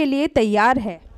के लिए तैयार है।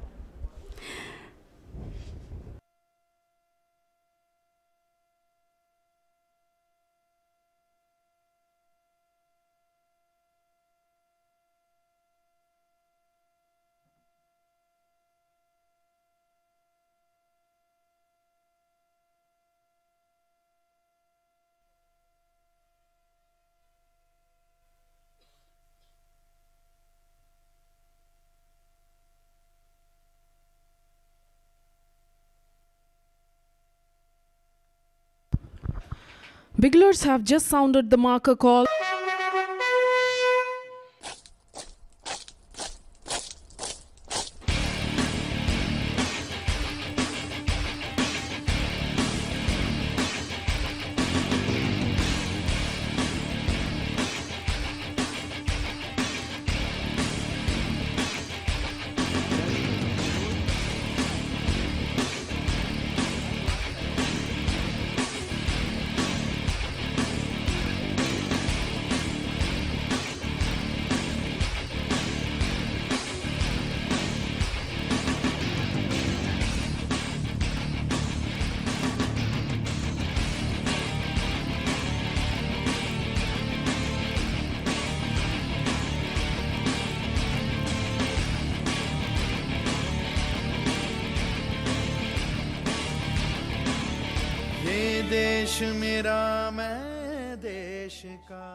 Bigglers have just sounded the marker call. ये देश मेरा मैं देश का।